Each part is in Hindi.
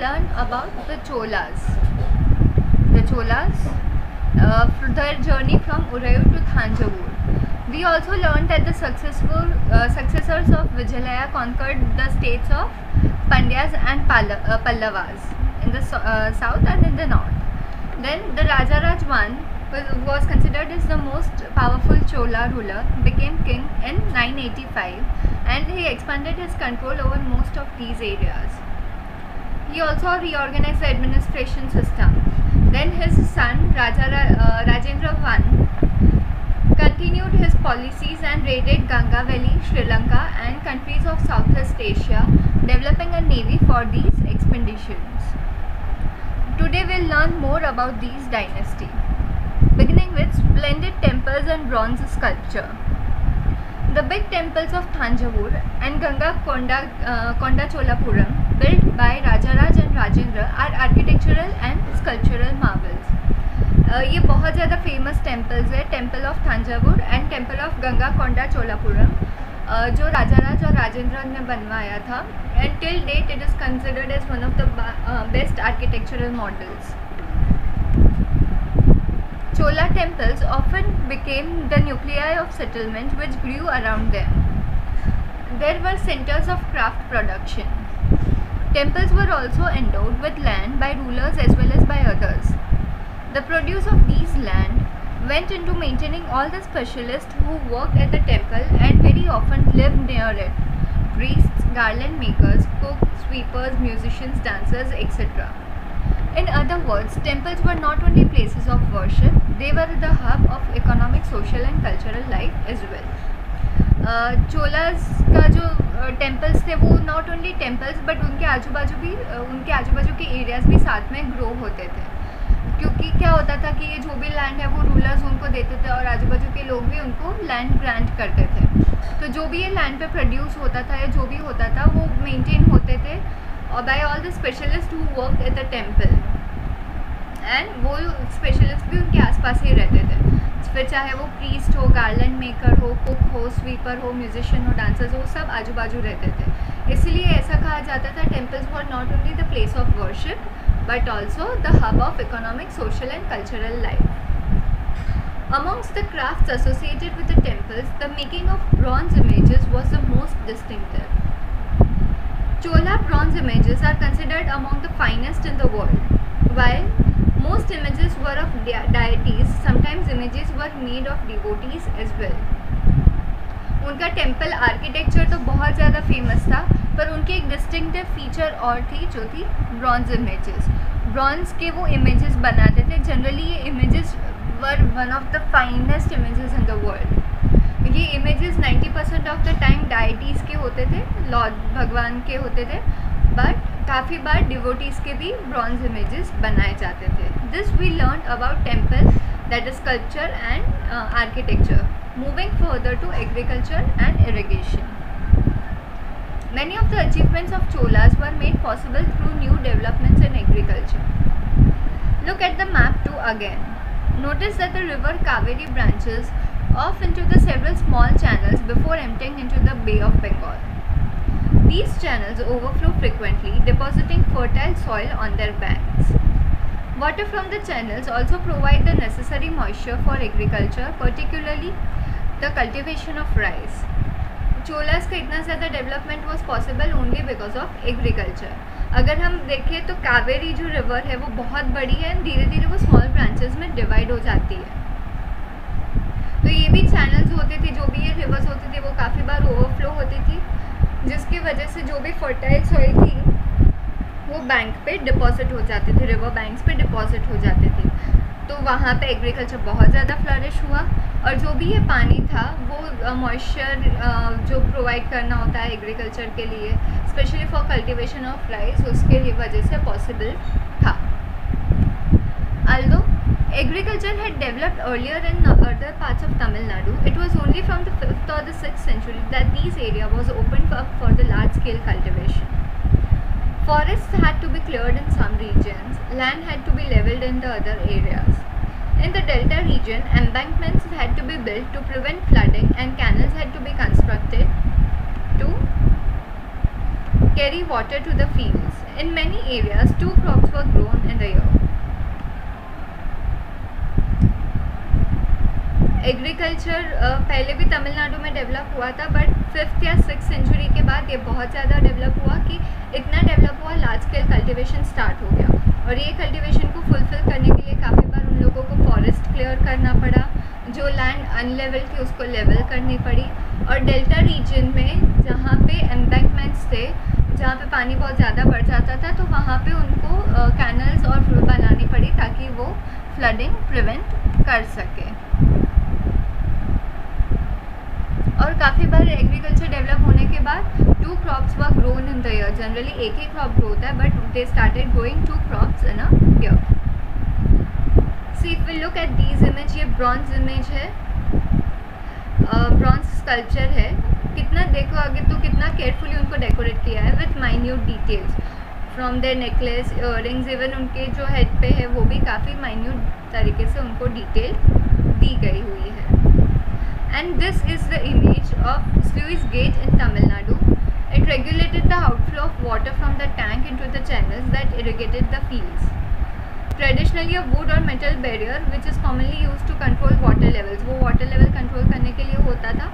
learn about the Cholas. The Cholas, uh, their journey from Urayur to Thanjavur. We also learned that the successful uh, successors of Vijayalaya conquered the states of Pandyas and uh, Pallavas in the uh, south and in the north. Then the Rajaraj I was considered as the most powerful Chola ruler, became king in 985 and he expanded his control over most of these areas. He also reorganized the administration system. Then his son Raja uh, Rajendra I continued his policies and raided Ganga Valley, Sri Lanka and countries of Southeast Asia, developing a navy for these expeditions. Today we'll learn more about these dynasty, beginning with splendid temples and bronze sculpture. The big temples of Thanjavur and Ganga Konda, uh, Cholapuram, built by Rajaraj and Rajendra, are architectural and sculptural marvels. Uh, ये बहुत ज़्यादा फ़ेमस टेम्पल्स है temple of Thanjavur and temple of Gangaikonda Cholapuram uh, जो राजाराज और राजेंद्र ने बनवाया था and till date it is considered as one of the best architectural models Chola temples often became the nuclei of settlement which grew around them. There were centers of craft production. Temples were also endowed with land by rulers as well as by others. The produce of these land went into maintaining all the specialists who worked at the temple and very often lived near it. Priests, garland makers, cooks, sweepers, musicians, dancers, etc. In other words, temples were not only places of worship, they were the hub of economic, social and cultural life as well. uh, का जो टेम्पल्स थे वो नॉट ओनली टेम्पल्स बट उनके आजू बाजू भी उनके आजू बाजू के एरियाज़ भी साथ में ग्रो होते थे। क्योंकि क्या होता था कि ये जो भी लैंड है वो रूलर्स उनको देते थे और आजू बाजू के लोग भी उनको लैंड ग्रांट करते थे। तो जो भी ये लैंड पे प्रोड्यूस होता था या जो भी होता था वो मेंटेन होते थे। और by all the specialist who work at the temple and वो स्पेशलिस्ट भी उनके आस पास ही रहते थे। फिर चाहे वो प्रीस्ट हो गार्लैंड मेकर हो कुक हो स्वीपर हो म्यूजिशियन हो डांसर्स हो, सब आजू बाजू रहते थे। इसीलिए ऐसा कहा जाता था temples were not only the place of worship but also the hub of economic social and cultural life amongst the craft associated with the temples the making of bronze images was the most distinctive Chola bronze images are considered among the finest in the world. While most images were of deities, sometimes images were made of devotees as well. उनका टेंपल आर्किटेक्चर तो बहुत ज़्यादा फ़ेमस था पर उनकी एक डिस्टिंक्टिव फीचर और थी जो थी ब्रॉन्ज इमेजेस ब्रॉन्ज के वो इमेजेस बनाते थे जनरली ये images were one of the finest images in the world क्योंकि images 90 percent of the time deities के होते थे लॉर्ड भगवान के होते थे बट काफ़ी बार डिवोटीज के भी ब्रॉन्ज इमेजेस बनाए जाते थे। This we learn about temple that is culture and architecture moving further to agriculture and irrigation many of the achievements of Cholas were made possible through new developments in agriculture look at the map to again notice that the river Kaveri branches off into the several small channels before emptying into the Bay of Bengal. These channels overflow frequently, depositing fertile soil on their banks. Water from the channels also provide the necessary moisture for agriculture, particularly the cultivation of rice. Cholas का इतना ज़्यादा development was possible only because of agriculture अगर हम देखें तो कावेरी जो रिवर है वो बहुत बड़ी है धीरे धीरे वो स्मॉल ब्रांचेस में डिवाइड हो जाती है तो ये भी चैनल्स होते थे, जो भी ये रिवर्स होते थे, वो काफ़ी बार ओवरफ्लो होती थी, जिसकी वजह से जो भी फर्टाइल सॉइल थी, वो बैंक पे डिपॉजिट हो जाते थे रिवर बैंक्स पे डिपॉजिट हो जाते थे। तो वहाँ पे एग्रीकल्चर बहुत ज़्यादा फ्लरिश हुआ और जो भी ये पानी था, वो मॉइस्चर जो प्रोवाइड करना होता है एग्रीकल्चर के लिए specially for cultivation of rice उसके वजह से पॉसिबल था। Although agriculture had developed earlier in other parts of Tamil Nadu, it was only from the 5th or the 6th century that this area was opened up for the large scale cultivation. Forests had to be cleared in some regions, land had to be leveled in the other areas. In the delta region, embankments had to be built to prevent flooding and canals had to be constructed to carry water to the fields. In many areas, two crops were grown in the year. Agriculture पहले भी तमिलनाडु में डेवलप हुआ था बट फिफ्थ या सिक्स सेंचुरी के बाद ये बहुत ज़्यादा डेवलप हुआ कि इतना डेवलप हुआ लार्ज स्केल कल्टिवेशन स्टार्ट हो गया। और ये कल्टिवेशन को फुलफ़िल करने के लिए काफ़ी बार उन लोगों को फॉरेस्ट क्लियर करना पड़ा, जो लैंड अनलेवल थी उसको लेवल करनी पड़ी। और डेल्टा रीजन में जहाँ पे एम्बैंकमेंट्स थे, जहाँ पे पानी बहुत ज़्यादा बढ़ जाता था तो वहाँ पे उनको कैनल्स और बनानी पड़ी ताकि वो फ्लडिंग प्रिवेंट कर सके और काफ़ी बार एग्रीकल्चर डेवलप होने के बाद two crops were grown in the year generally एक ही क्रॉप ग्रो होता है but they started growing two crops in a year see if look at these image ये ब्रॉन्ज इमेज है ब्रॉन्ज uh, स्कल्पचर है। कितना देखो आगे तो कितना केयरफुली उनको डेकोरेट किया है with minute details from their necklace ear even उनके जो हेड पे है वो भी काफ़ी माइन्यूट तरीके से उनको डिटेल दी गई हुई है। And this is the image of sluice gate in Tamil Nadu. It regulated the outflow of water from the tank into the channels that irrigated the fields. Traditionally a wood or metal barrier which is commonly used to control water levels. वो water level control करने के लिए होता था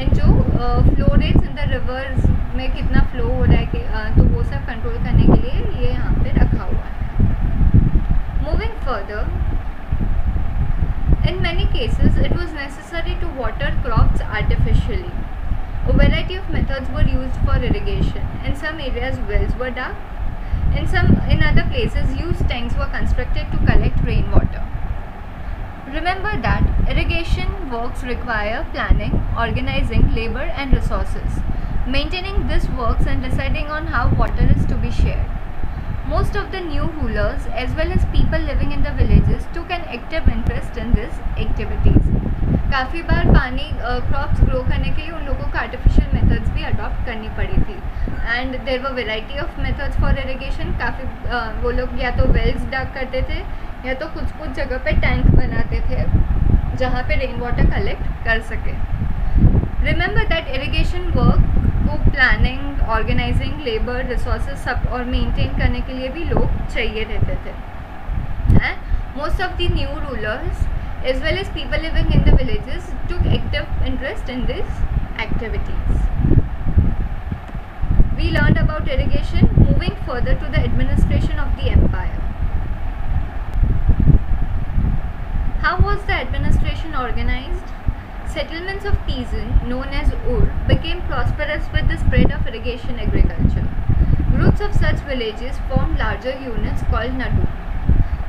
and जो uh, flow rates in the rivers में कितना flow हो रहा है कि, uh, तो वो सब control करने के लिए ये यहाँ पे रखा हुआ है Moving further In many cases, it was necessary to water crops artificially. A variety of methods were used for irrigation. In some areas, wells were dug. In some, in other places, huge tanks were constructed to collect rainwater. Remember that irrigation works require planning, organizing, labor and resources. Maintaining these works and deciding on how water is to be shared. Most of the new rulers, as well as people living in the villages, took an active interest in these activities. काफ़ी बार पानी क्रॉप्स ग्रो करने के लिए उन लोगों को आर्टिफिशियल मेथड्स भी अडॉप्ट करनी पड़ी थी। एंड देर वो variety of methods for irrigation काफ़ी वो लोग या तो वेल्स डग करते थे, या तो कुछ कुछ जगह पे टैंक बनाते थे, जहाँ पे रेन वाटर कलेक्ट कर सके। रिमेंबर दैट इरीगेशन वर्क को प्लानिंग ऑर्गेनाइजिंग लेबर रिसोर्स सब और मेनटेन करने के लिए भी लोग चाहिए रहते थे। Most of the new rulers as well as people living in the village took active interest in this activities we learn about irrigation moving further to the administration of the empire how was the administration organized Settlements of peasants, known as Ur, became prosperous with the spread of irrigation agriculture. Groups of such villages formed larger units called Nadu.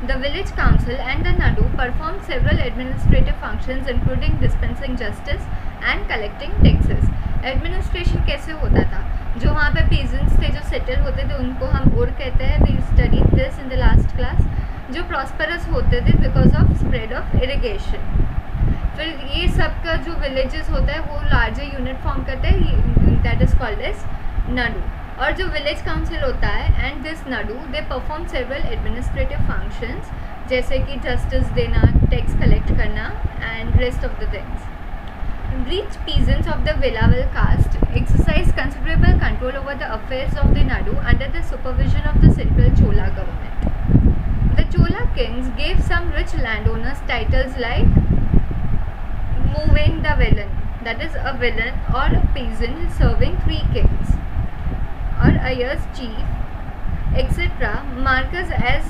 The village council and the Nadu performed several administrative functions including dispensing justice and collecting taxes. Administration कैसे होता था जो वहाँ पे peasants थे जो settle होते थे उनको हम उर कहते हैं we studied this in the last class जो prosperous होते थे because of spread of irrigation. फिर ये सब का जो विलेजेस होता है, वो लार्जर यूनिट फॉर्म करते हैं that is called is nadu और जो विलेज काउंसिल होता है and this nadu they perform several administrative functions जैसे कि जस्टिस देना टैक्स कलेक्ट करना and rest of the things rich peasants of the Vellala caste exercise considerable control over the affairs of the nadu under the supervision of the central Chola government the Chola kings gave some rich land owners titles like moving the villain that is a villain or a peasant serving three kings or a year's chief etc markers as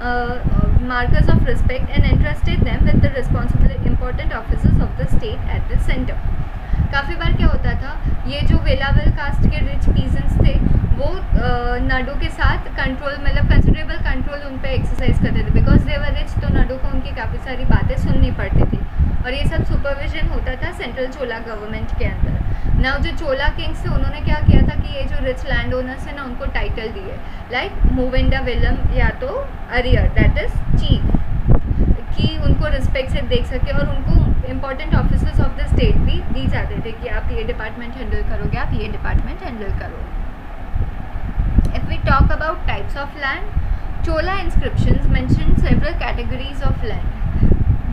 uh, markers of respect and entrusted them with the responsible important offices of the state at the center काफ़ी बार क्या होता था ये जो वेलावल कास्ट के रिच पीजेंट्स थे वो नाडो के साथ कंट्रोल मतलब कंसिडरेबल कंट्रोल उन पर एक्सरसाइज करते थे बिकॉज़ दे वर रिच तो नाडो को उनकी काफ़ी सारी बातें सुननी पड़ती थी और ये सब सुपरविजन होता था सेंट्रल चोला गवर्नमेंट के अंदर। ना जो चोला किंग्स थे, उन्होंने क्या किया था कि ये जो रिच लैंड ओनर्स हैं ना, उनको टाइटल दिए लाइक मूवेंडा विलम या तो अरियर दैट इज़ चीफ कि उनको रिस्पेक्ट से देख सके और उनको important officers of the state भी दी जाते थे कि आप ये डिपार्टमेंट हैंडल करोगे, आप ये डिपार्टमेंट हैंडल करो। If we talk about types of land Chola inscription mention several categories of land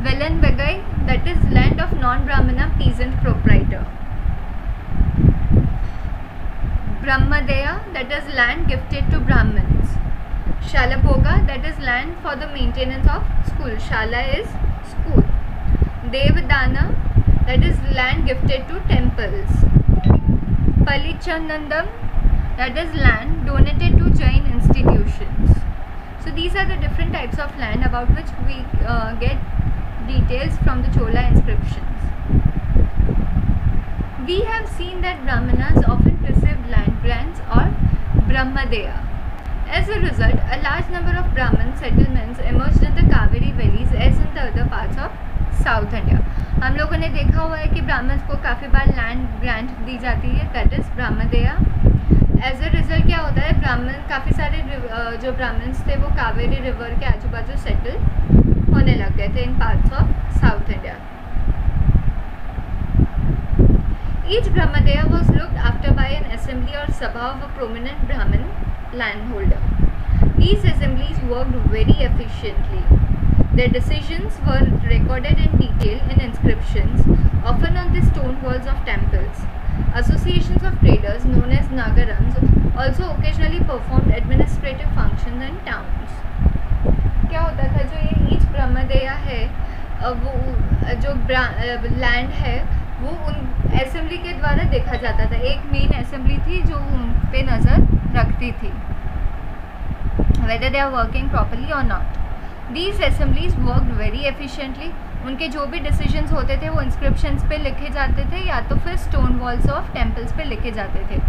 Velen Vegai, that is land of non-Brahmana peasant proprietor. Brahmadeya, that is land gifted to Brahmins. Shalapoga, that is land for the maintenance of school. Shala is school. Devdana, that is land gifted to temples. Palichanandam, that is land donated to Jain institutions. So these are the different types of land about which we uh, get details from the Chola inscriptions. We have seen that Brahmanas often received land grants or Brahmadeya. As a result, a large number of Brahmin settlements emerged in the Kaveri valleys as in the other parts of South India. हम लोगों ने देखा हुआ है कि ब्राह्मण्स को काफ़ी बार लैंड ग्रांट दी जाती है that is brahmadeya as a result क्या होता है ब्राह्मण काफ़ी सारे जो ब्राह्मण्स थे वो कावेरी रिवर के आजू बाजू सेटल होने लग गए थे in parts of South India Each Brahmadeya was looked after by an assembly or sabha of a prominent Brahmin landholder. These assemblies worked very efficiently. Their decisions were recorded in detail in inscriptions, often on the stone walls of temples. Associations of traders, known as Nagarams, also occasionally performed administrative functions in towns. क्या होता था, जो ये ईच ब्रह्मदेया है वो, जो लैंड है, वो उन असेंबली के द्वारा देखा जाता था। एक मेन असेंबली थी जो उन पे नज़र रखती थी whether they are working properly और not these assemblies work very efficiently उनके जो भी डिसीजंस होते थे, वो इंस्क्रिप्शंस पे लिखे जाते थे या तो फिर स्टोन वॉल्स ऑफ़ टेम्पल्स पे लिखे जाते थे।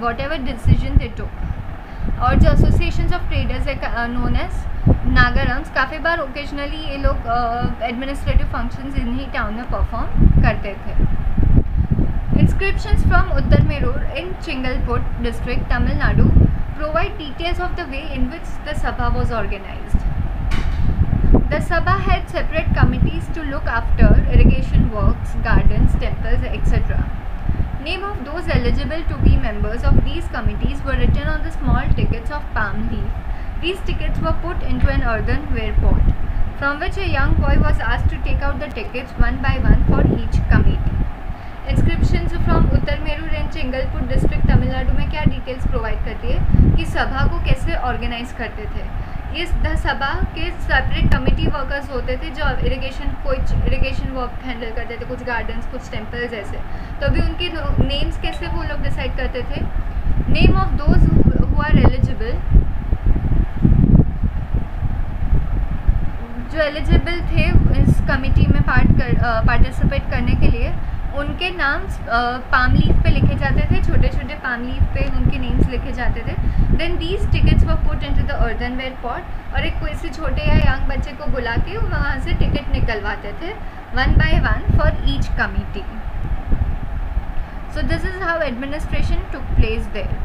Whatever decision they took और जो एसोसिएशन ऑफ़ ट्रेडर्स है नोन एज नागारम्स काफ़ी बार ओकेजनली ये लोग एडमिनिस्ट्रेटिव uh, फ़ंक्शंस इन्हीं टाउन में परफॉर्म करते थे from Uttar Merur in Chingalput district, Tamil Nadu provide details of the way in which the Sabha was organized. The Sabha had separate committees to look after irrigation works, gardens, temples, etc. Name of those eligible to be members of these committees were written on the small tickets of palm leaf. These tickets were put into an earthenware pot, from which a young boy was asked to take out the tickets one by one for each committee. Inscription from Uttaramerur and Chingleput district Tamil Nadu में क्या डिटेल्स प्रोवाइड करती है कि सभा को कैसे ऑर्गेनाइज करते थे इस सभा के सेपरेट कमेटी वर्कर्स होते थे जो इरिगेशन कुछ इरिगेशन वर्क हैंडल करते थे, कुछ गार्डन्स कुछ टेम्पल्स ऐसे। तो अभी उनके नेम्स कैसे वो लोग डिसाइड करते थे? Name of those who are eligible जो एलिजिबल थे इस कमिटी में पार्ट कर पार्टिसिपेट करने के लिए उनके नाम पाम लीफ पे लिखे जाते थे छोटे छोटे पाम लीफ पे उनके नेम्स लिखे जाते थे। Then these tickets were put into the earthenware pot और एक कोई से छोटे या यंग बच्चे को बुला के वहाँ से टिकट निकलवाते थे one by one for each committee so this is how administration took place there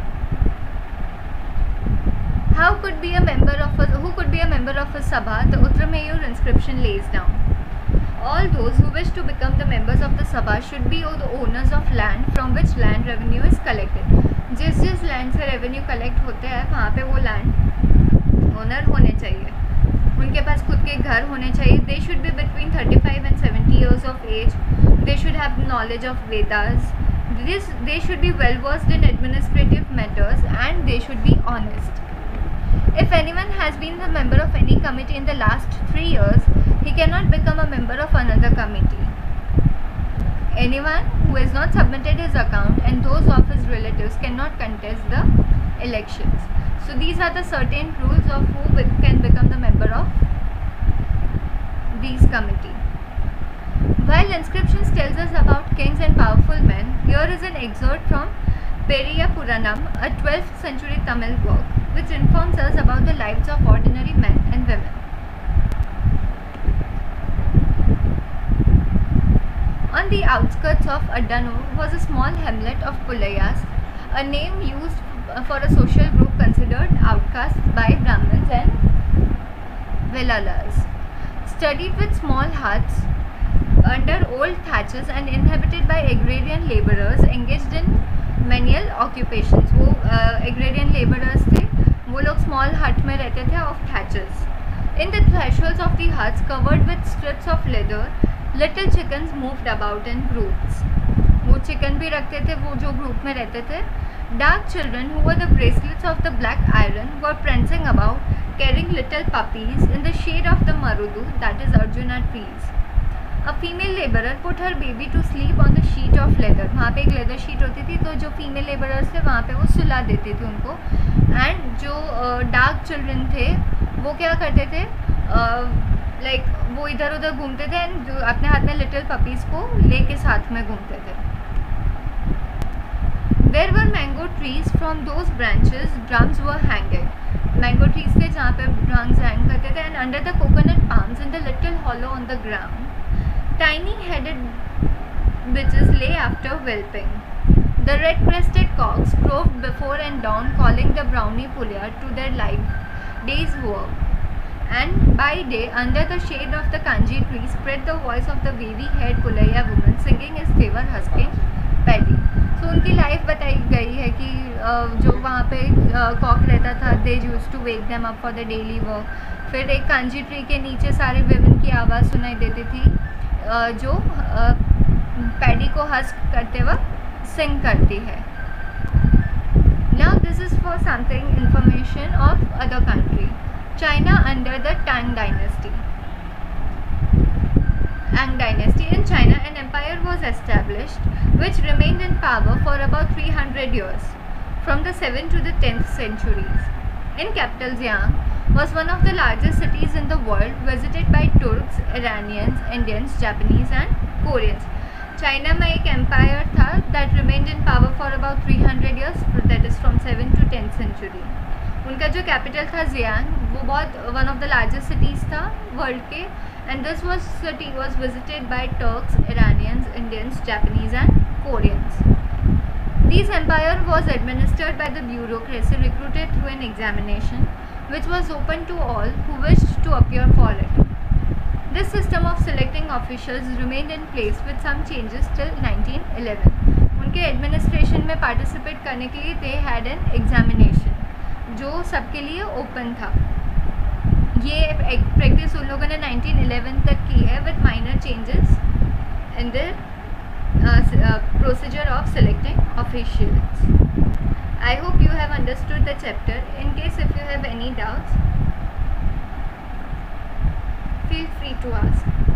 how could be a member of a, who could be a member of a sabha? The Uttaramayur inscription lays down. all those who wish to become the members of the Sabha should be the owners of land from which land revenue is collected. जिस जिस लैंड से रेवेन्यू कलेक्ट होते हैं वहाँ पे वो लैंड ओनर होने चाहिए उनके पास खुद के घर होने चाहिए they should be between 35 and 70 years of age they should have knowledge of Vedas this they should be well versed in administrative matters and they should be honest if anyone has been a member of any committee in the last 3 years he cannot become a member of another committee. Anyone who has not submitted his account and those of his relatives cannot contest the elections. So these are the certain rules of who can become the member of these committee. While inscriptions tells us about kings and powerful men, here is an excerpt from Periya Puranam, a 12th century Tamil work, which informs us about the lives of ordinary men and women. On the outskirts of Adanur was a small hamlet of Pulayas, a name used for a social group considered outcasts by Brahmins and Velalas. Studied with small huts under old thatches and inhabited by agrarian laborers engaged in manual occupations. वो agrarian laborers थे वो लोग small hut में रहते थे of thatches. In the thresholds of the huts covered with strips of leather Little chicken moved about in group वो चिकन भी रखते थे वो जो ग्रुप में रहते थे। Dark children who the bracelets of the black iron वो are prancing about carrying little puppies in the shade of the marudu that is arjun at Ps a female labourer put her baby to sleep on the sheet of leather वहाँ पे एक लेदर शीट होती थी तो जो फीमेल लेबरर्स थे वहाँ पे वो सुला देते थे उनको। एंड जो डार्क uh, चिल्ड्रन थे वो क्या करते थे? Uh, लाइक uh, वो इधर उधर घूमते थे एंड अपने हाथ में लिटिल पपीज़ को लेके साथ में घूमते थे there were mango trees from those branches drums were hanged mango trees थे जहाँ पे ड्रम्स हैंग करते थे and under the coconut palms in the little hollow on the ground tiny headed bitches lay after whelping. The red-breasted cocks crowed before and dawn, calling the brownie pulia to their life day's work. And by day, under the shade of the kanji tree, spread the voice of the wavy-haired pulaya woman singing his favor husking paddy. तो उनकी लाइफ बताई गई है कि जो वहाँ पे कॉक रहता था they use to wake them up for the daily work फिर एक कांजी ट्री के नीचे सारे विमेन की आवाज़ सुनाई देती थी जो पैडी को हस्क करते वक्त सिंग करती है। Now this is for something information of other country China under the Tang dynasty Ang dynasty in China, an empire was established which remained in power for about 300 years, from the 7th to the 10th centuries. In capital Xi'an was one of the largest cities in the world visited by Turks, Iranians, Indians, Japanese and Koreans. China में एक एम्पायर था that remained in power for about 300 years that is from seven to tenth century उनका जो कैपिटल था जियांग वो बहुत one of the largest cities था वर्ल्ड के and this was city was visited by Turk Iranians Indians Japanese and Koreans this empire was administered by the bureaucracy recruited through an examination which was open to all who wish to appear for it this system of selecting officers remain in place with some changes till nineteen eleven उनके एडमिनिस्ट्रेशन में पार्टिसिपेट करने के लिए दे हैड एन एग्जामिनेशन जो सबके लिए ओपन था। ये प्रैक्टिस उन लोगों ने 1911 तक की है with minor changes in the procedure of selecting officials I hope you have understood the chapter in case if you have any doubts feel free to ask